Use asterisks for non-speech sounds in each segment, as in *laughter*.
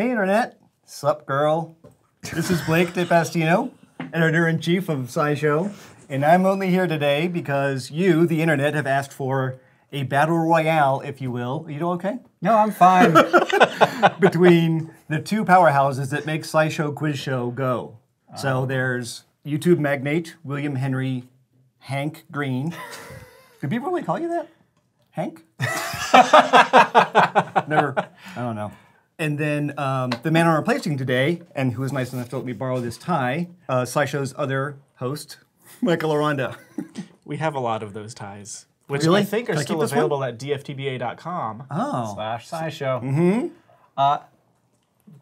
Hey, Internet. Sup, girl? This is Blake de Pastino, editor in chief of SciShow, and I'm only here today because you, the Internet, have asked for a battle royale, if you will. Are you doing okay? No, I'm fine. *laughs* Between the two powerhouses that make SciShow Quiz Show go. So uh-huh. there's YouTube magnate William Henry Hank Green. Do people really call you that? Hank? *laughs* Never. I don't know. And then um, the man I'm replacing today, and who was nice enough to let me borrow this tie, uh, SciShow's other host, Michael Aranda. *laughs* We have a lot of those ties, which Really? I think are Can still available at dftba.com. Oh. Slash SciShow. Mm-hmm. Uh,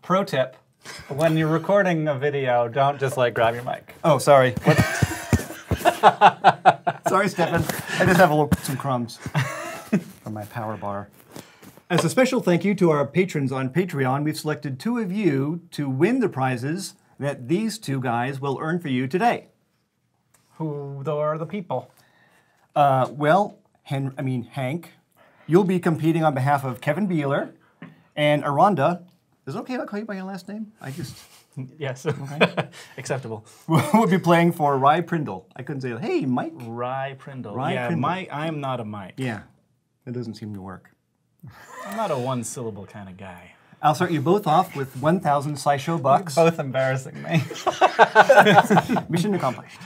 pro tip: when you're recording a video, don't just like grab your mic. Oh, sorry. What? *laughs* *laughs* sorry, Stefan. I just have a little some crumbs from my power bar. As a special thank you to our patrons on Patreon, we've selected two of you to win the prizes that these two guys will earn for you today. Who are the people? Uh, well, Hen- I mean Hank, you'll be competing on behalf of Kevin Bealer and Aranda. Is it okay if I call you by your last name? I just *laughs* Yes. *laughs* Acceptable. *laughs* we'll be playing for Rye Prindle. I couldn't say, hey, Mike. Rye Prindle. Rye yeah, Prindle. My, I'm not a Mike. Yeah, that doesn't seem to work. I'm not a one syllable kind of guy. I'll start you both off with 1,000 SciShow bucks. Both embarrassing me. *laughs* Mission accomplished.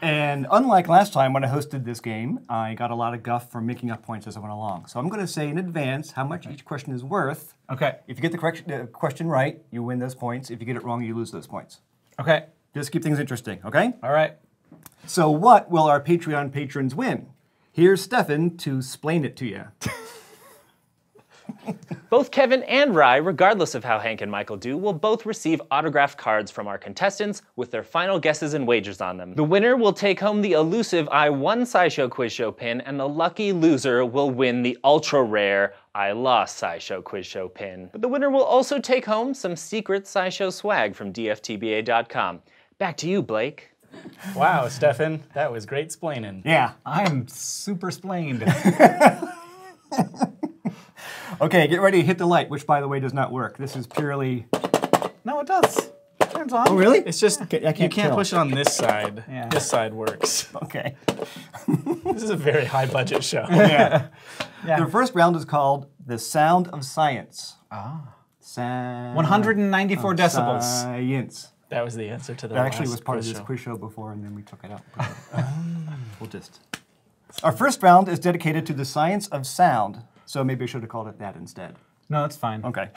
and unlike last time when I hosted this game, I got a lot of guff for making up points as I went along. So I'm going to say in advance how much each question is worth. okay. If you get the correct, uh, question right, you win those points. If you get it wrong, you lose those points. Okay. Just keep things interesting, okay? All right. So what will our Patreon patrons win? Here's Stefan to explain it to you. *laughs* Both Kevin and Rye, regardless of how Hank and Michael do, will both receive autographed cards from our contestants with their final guesses and wagers on them. The winner will take home the elusive I won SciShow Quiz Show pin, and the lucky loser will win the ultra rare I lost SciShow Quiz Show pin. But the winner will also take home some secret SciShow swag from DFTBA.com. Back to you, Blake. Wow, Stefan, that was great splaining. Yeah. I'm super splained. *laughs* Okay, get ready to hit the light, which by the way does not work. This is purely. no, it does. Turns on. Oh, really? It's just Okay, I you can't can't tell. push it on this side. Yeah. This side works. Okay. *laughs* This is a very high budget show. *laughs* Yeah. Yeah. The first round is called The Sound of Science. Ah. Sound 194 decibels. Science. That was the answer to the That actually last was part of this show. quiz show before, and then we took it out. *laughs* we'll just. Our first round is dedicated to the science of sound, so maybe I should have called it that instead. No, that's fine. Okay.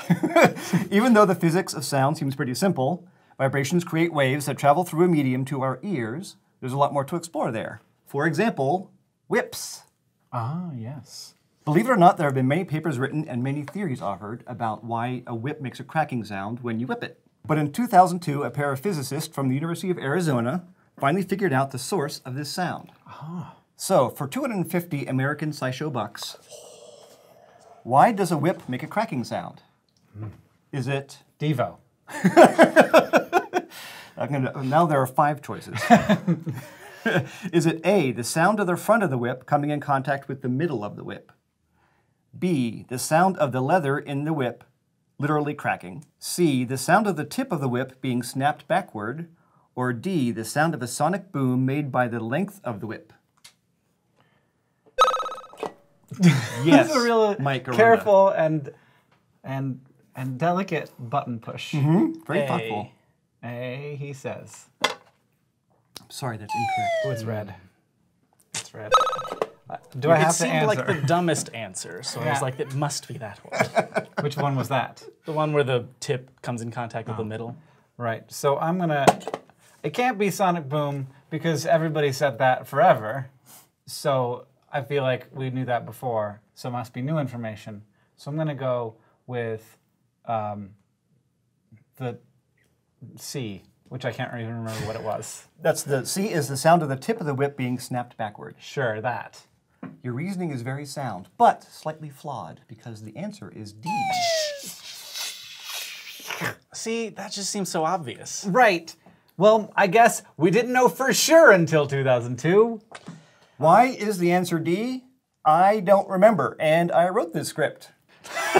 *laughs* Even though the physics of sound seems pretty simple, vibrations create waves that travel through a medium to our ears. There's a lot more to explore there. For example, whips. Ah, yes. Believe it or not, there have been many papers written and many theories offered about why a whip makes a cracking sound when you whip it. But in 2002, a pair of physicists from the University of Arizona finally figured out the source of this sound. Ah. So, for 250 American SciShow bucks, why does a whip make a cracking sound? Hmm. Is it Devo. *laughs* I'm gonna, now there are five choices. *laughs* Is it A, the sound of the front of the whip coming in contact with the middle of the whip? B, the sound of the leather in the whip literally cracking? C, the sound of the tip of the whip being snapped backward? Or D, the sound of a sonic boom made by the length of the whip? *laughs* yes, a real Mike Aranda. careful and and and delicate button push. Mm-hmm, very A. thoughtful. A, he says. Sorry, that's incorrect. Oh, it's red. It's red. Do I it have to seemed like the dumbest answer, so I was like, it must be that one. *laughs* Which one was that? the one where the tip comes in contact Oh. with the middle. Right. So I'm gonna. It can't be Sonic Boom because everybody said that forever. So I feel like we knew that before. So it must be new information. So I'm gonna go with um, the C, which I can't even remember what it was. That's the C is the sound of the tip of the whip being snapped backward. Sure, that. Your reasoning is very sound, but slightly flawed because the answer is D. See, that just seems so obvious. Right. Well, I guess we didn't know for sure until 2002. Why is the answer D? I don't remember, and I wrote this script.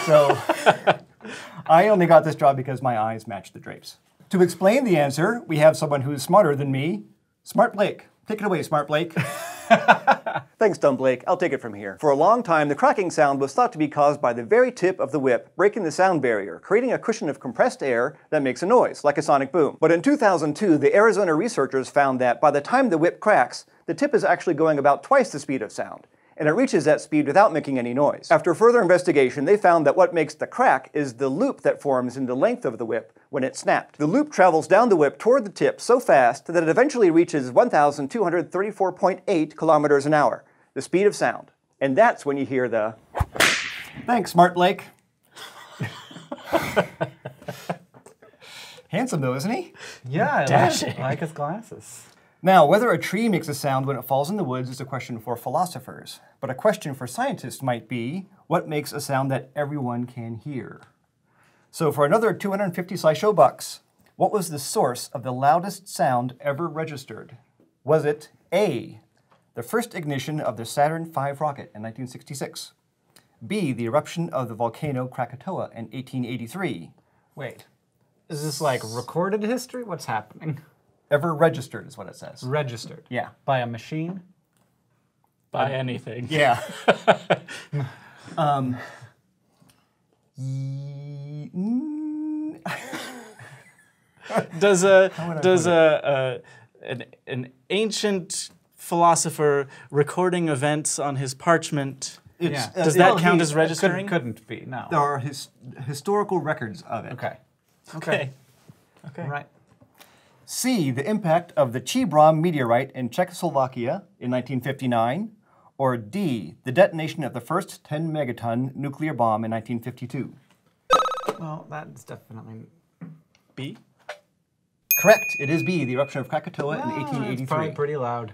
So *laughs* I only got this job because my eyes matched the drapes. To explain the answer, we have someone who's smarter than me, Smart Blake. Take it away, Smart Blake. *laughs* *laughs* Thanks, Dumb Blake. I'll take it from here. For a long time, the cracking sound was thought to be caused by the very tip of the whip breaking the sound barrier, creating a cushion of compressed air that makes a noise, like a sonic boom. But in 2002, the Arizona researchers found that by the time the whip cracks, the tip is actually going about twice the speed of sound and it reaches that speed without making any noise. After further investigation, they found that what makes the crack is the loop that forms in the length of the whip when it's snapped. The loop travels down the whip toward the tip so fast that it eventually reaches 1,234.8 kilometers an hour, the speed of sound. And that's when you hear the Thanks, Smart Blake. *laughs* Handsome though, isn't he? Yeah, I like, I like his glasses. Now, whether a tree makes a sound when it falls in the woods is a question for philosophers, but a question for scientists might be what makes a sound that everyone can hear? So, for another 250 SciShow bucks, what was the source of the loudest sound ever registered? Was it A, the first ignition of the Saturn V rocket in 1966? B, the eruption of the volcano Krakatoa in 1883? Wait, is this like recorded history? What's happening? Ever registered is what it says. Registered. Yeah. By a machine? By anything. *laughs* Yeah. *laughs* um, ye- mm, Does a does a, a an, an ancient philosopher recording events on his parchment? it's, Yeah. uh, Does it- that well, count he- as Couldn't, registering? couldn't be, no. There are his, historical records of it. Okay. Okay. Okay. Right. C, the impact of the Pribram meteorite in Czechoslovakia in 1959. Or D, the detonation of the first 10 megaton nuclear bomb in 1952. Well, that's definitely. B. Correct. It is B, the eruption of Krakatoa in Ah, It's 1883. probably pretty loud.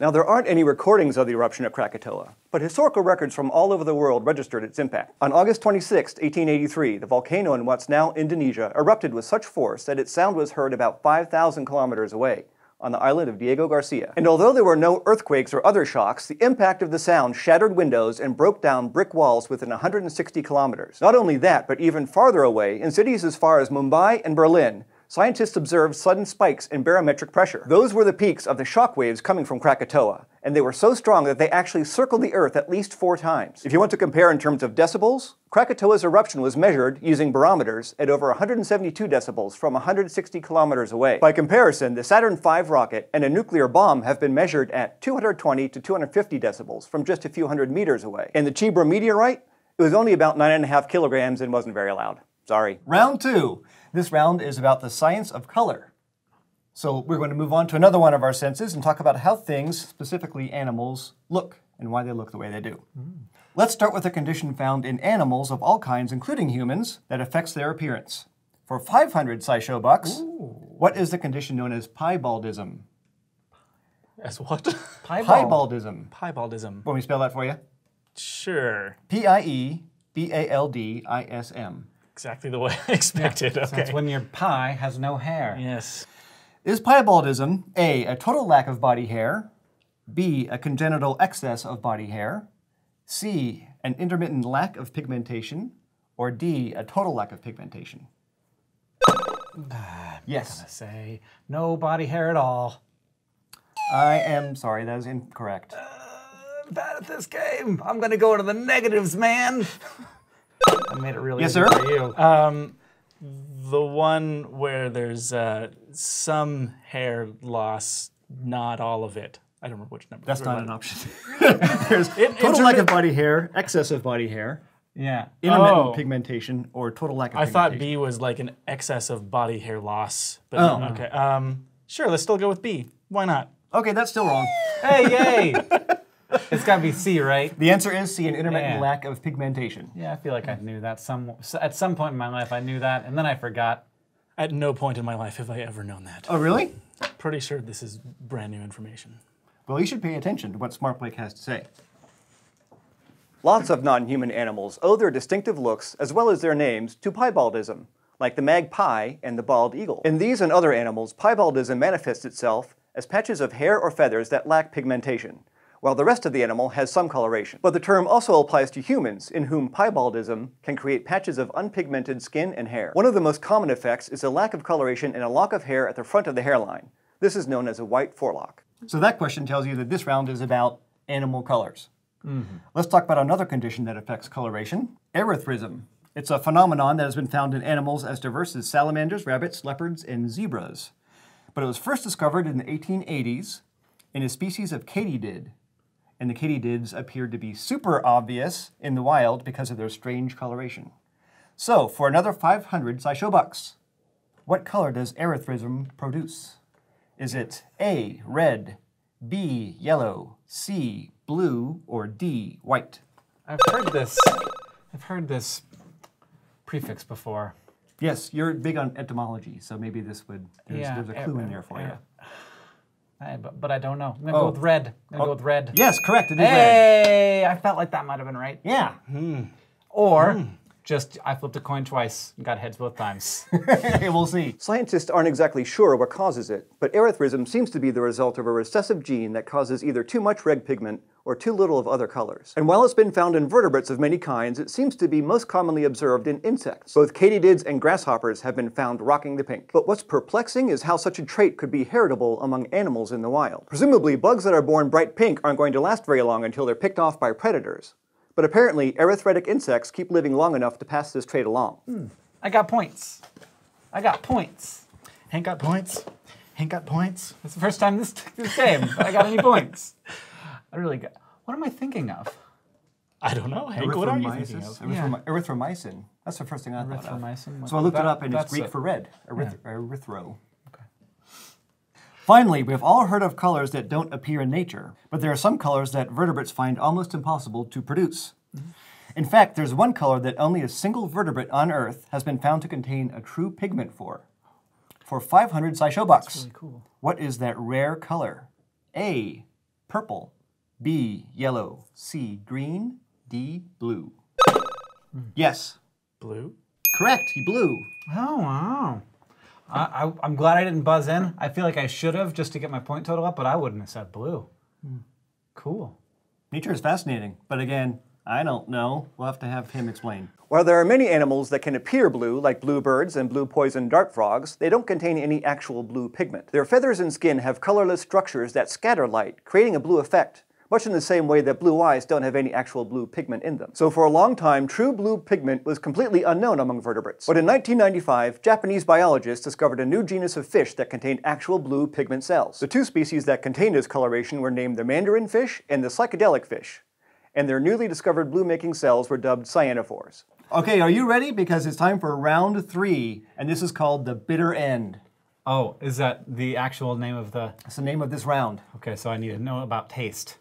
Now, there aren't any recordings of the eruption of Krakatoa, but historical records from all over the world registered its impact. On August 26, 1883, the volcano in what's now Indonesia erupted with such force that its sound was heard about 5,000 kilometers away on the island of Diego Garcia. And although there were no earthquakes or other shocks, the impact of the sound shattered windows and broke down brick walls within 160 kilometers. Not only that, but even farther away, in cities as far as Mumbai and Berlin, Scientists observed sudden spikes in barometric pressure. Those were the peaks of the shock waves coming from Krakatoa, and they were so strong that they actually circled the Earth at least four times. If you want to compare in terms of decibels, Krakatoa's eruption was measured using barometers at over 172 decibels from 160 kilometers away. By comparison, the Saturn V rocket and a nuclear bomb have been measured at 220 to 250 decibels from just a few hundred meters away. And the Pribram meteorite, it was only about 9.5 kilograms and wasn't very loud. Sorry. Round two. This round is about the science of color. So we're going to move on to another one of our senses and talk about how things, specifically animals, look and why they look the way they do. Mm. Let's start with a condition found in animals of all kinds, including humans, that affects their appearance. For 500 SciShow bucks, what is the condition known as piebaldism? As what? Piebaldism. Piebaldism. Want me to spell that for you? Sure. P I E B A L D I S M. Exactly the way I *laughs* expected. okay. That's when your pie has no hair. yes. Is piebaldism A, a total lack of body hair, B, a congenital excess of body hair, C, an intermittent lack of pigmentation, or D, a total lack of pigmentation? Ah, yes, gonna Say no body hair at all. I am sorry, that is incorrect. Uh, I'm bad at this game. I'm gonna go into the negatives, man. *laughs* I made it really Yes, easy sir? for you. Um, the one where there's uh, some hair loss, not all of it. I don't remember which number. That's not an option. *laughs* There's total lack of body hair, excess of body hair, yeah. intermittent Oh. pigmentation, or total lack of I thought. B was like an excess of body hair loss. But Oh. no, okay. Um, sure, let's still go with B. Why not? Okay, that's still wrong. Hey, yay! *laughs* it's gotta be C, right? The answer is C, an intermittent Yeah. lack of pigmentation. Yeah, I feel like I knew that some at some point in my life. I knew that, and then I forgot. At no point in my life have I ever known that. Oh, really? Pretty sure this is brand new information. Well, you should pay attention to what Smart Blake has to say. Lots of non human animals owe their distinctive looks, as well as their names, to piebaldism, like the magpie and the bald eagle. In these and other animals, piebaldism manifests itself as patches of hair or feathers that lack pigmentation. While the rest of the animal has some coloration. But the term also applies to humans, in whom piebaldism can create patches of unpigmented skin and hair. One of the most common effects is a lack of coloration in a lock of hair at the front of the hairline. This is known as a white forelock. So that question tells you that this round is about animal colors. Mm-hmm. Let's talk about another condition that affects coloration erythrism. It's a phenomenon that has been found in animals as diverse as salamanders, rabbits, leopards, and zebras. But it was first discovered in the 1880s in a species of katydid. And the katydids appeared to be super obvious in the wild because of their strange coloration. So, for another 500 SciShow bucks, what color does erythrism produce? Is it A, red, B, yellow, C, blue, or D, white? I've heard this. I've heard this prefix before. Yes, you're big on etymology, so maybe this would, there's, Yeah, there's a clue in there for you. But, but I don't know. I'm gonna Oh. go with red. I'm gonna go oh. with red. Yes, correct, it is red. Hey, I felt like that might have been right. Yeah. Hmm. Or hmm. Just I flipped a coin twice and got heads both times. *laughs* *laughs* we'll see. Scientists aren't exactly sure what causes it, but erythrism seems to be the result of a recessive gene that causes either too much red pigment or too little of other colors. And while it's been found in vertebrates of many kinds, it seems to be most commonly observed in insects. Both katydids and grasshoppers have been found rocking the pink. But what's perplexing is how such a trait could be heritable among animals in the wild. Presumably, bugs that are born bright pink aren't going to last very long until they're picked off by predators. But apparently, erythritic insects keep living long enough to pass this trait along. Hmm. I got points. I got points. Hank got points. Hank got points. It's the first time this, this game I got any points. I really got. What am I thinking of? I don't know, Hank. What are you thinking Erythromyces? of? Erythrom- Erythromycin. That's the first thing I thought of. So I looked That- it up, and it's that's Greek it. for red. Eryth- Erythro. Finally, we've all heard of colors that don't appear in nature, but there are some colors that vertebrates find almost impossible to produce. In fact, there's one color that only a single vertebrate on Earth has been found to contain a true pigment for. For 500 SciShow bucks, Really cool. what is that rare color? A. Purple. B. Yellow. C. Green. D. Blue. Hmm. Yes, Blue? correct. He blew. Oh wow. I, I, I'm glad I didn't buzz in. I feel like I should have just to get my point total up, but I wouldn't have said blue. Cool. Nature is fascinating, but again, I don't know. We'll have to have him explain. While there are many animals that can appear blue, like bluebirds and blue poison dart frogs, they don't contain any actual blue pigment. Their feathers and skin have colorless structures that scatter light, creating a blue effect, much in the same way that blue eyes don't have any actual blue pigment in them. So for a long time, true blue pigment was completely unknown among vertebrates. But in 1995, Japanese biologists discovered a new genus of fish that contained actual blue pigment cells. The two species that contained this coloration were named the mandarin fish and the psychedelic fish. And their newly discovered blue-making cells were dubbed cyanophores. Okay, are you ready? Because it's time for round three, and this is called the bitter end. Oh, is that the actual name of the? It's the name of this round. Okay, so I need to know about taste.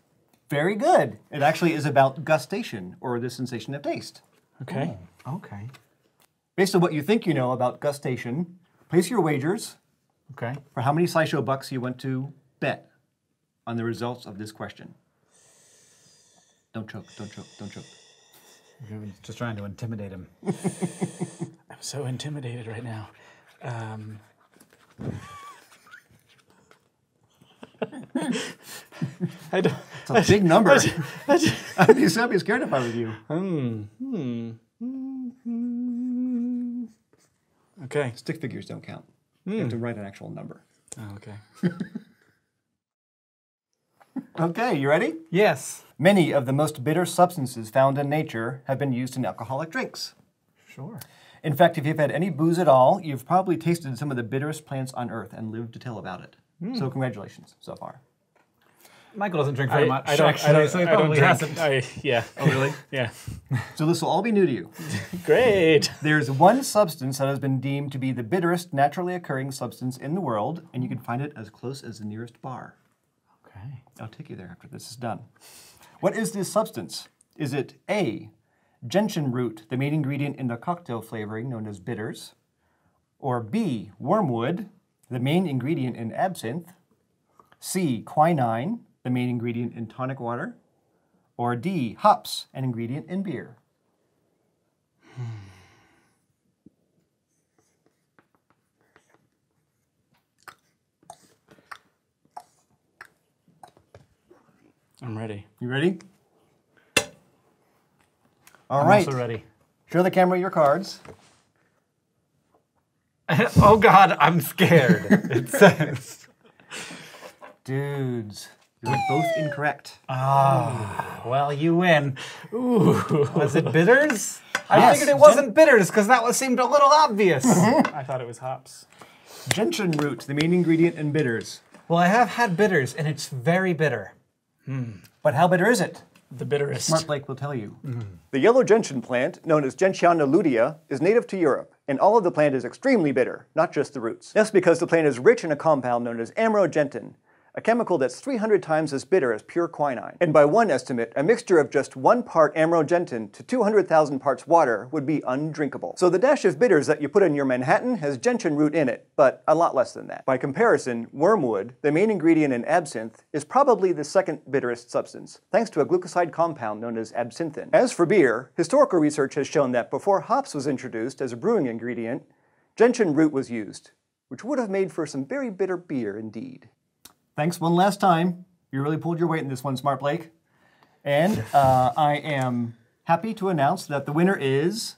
Very good. It actually is about gustation, or the sensation of taste. Okay. Okay. Based on what you think you know about gustation, place your wagers Okay. for how many SciShow bucks you want to bet on the results of this question. Don't choke, don't choke, don't choke. You're Just trying to intimidate him. *laughs* I'm so intimidated right now. Um, *laughs* I don't. It's a big number. *laughs* I'd be, I'd be scared if I was you. Hmm, hmm. Okay. Stick figures don't count. You hmm. have to write an actual number. Oh, okay. *laughs* Okay, you ready? Yes. Many of the most bitter substances found in nature have been used in alcoholic drinks. Sure. In fact, if you've had any booze at all, you've probably tasted some of the bitterest plants on earth and lived to tell about it. So, hmm. congratulations so far. Michael doesn't drink very I, much. I don't. actually, I don't. so he I don't drink. hasn't. I, yeah. *laughs* Oh, really? Yeah. so, this will all be new to you. *laughs* Great. There's one substance that has been deemed to be the bitterest naturally occurring substance in the world, and you can find it as close as the nearest bar. Okay. I'll take you there after this is done. What is this substance? Is it A, gentian root, the main ingredient in the cocktail flavoring known as bitters? Or B, wormwood, the main ingredient in absinthe? C, quinine, the main ingredient in tonic water? Or D, hops, an ingredient in beer? I'm ready. You ready? All I'm right. ready. Show the camera your cards. *laughs* oh God, I'm scared. it says. Dudes, you're both incorrect. Ah. Well, you win. Ooh. Was it bitters? I Yes, figured it wasn't bitters because that was seemed a little obvious. *laughs* I thought it was hops. Gentian root, the main ingredient in bitters. well, I have had bitters and it's very bitter. But how bitter is it? The bitterest. Smart Blake will tell you. Mm-hmm. The yellow gentian plant, known as Gentiana lutea, is native to Europe, and all of the plant is extremely bitter, not just the roots. That's because the plant is rich in a compound known as amarogentin, a chemical that's 300 times as bitter as pure quinine. And by one estimate, a mixture of just one part amarogentin to 200,000 parts water would be undrinkable. So the dash of bitters that you put in your Manhattan has gentian root in it, but a lot less than that. By comparison, wormwood, the main ingredient in absinthe, is probably the second bitterest substance, thanks to a glucoside compound known as absinthin. As for beer, historical research has shown that before hops was introduced as a brewing ingredient, gentian root was used, which would have made for some very bitter beer indeed. Thanks one last time. You really pulled your weight in this one, Smart Blake. And uh, I am happy to announce that the winner is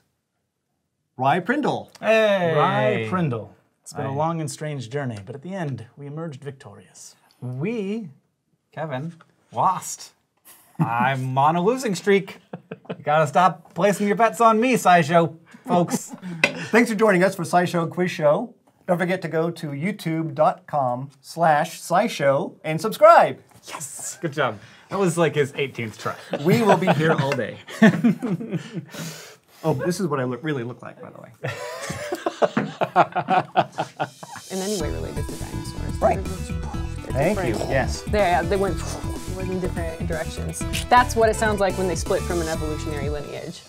Rye Prindle. Hey. Rye Prindle. It's been a long and strange journey, but at the end, we emerged victorious. We, Kevin, lost. I'm *laughs* on a losing streak. You gotta stop placing your bets on me, SciShow, folks. Thanks for joining us for SciShow Quiz Show. Don't forget to go to youtube.com slash SciShow and subscribe. Yes. Good job. That was like his 18th try. We will be here all day. *laughs* oh, this is what I look, really look like, by the way. *laughs* in any way related to dinosaurs. Right. They're Thank you. different. Yes. They, uh, they went in different directions. That's what it sounds like when they split from an evolutionary lineage.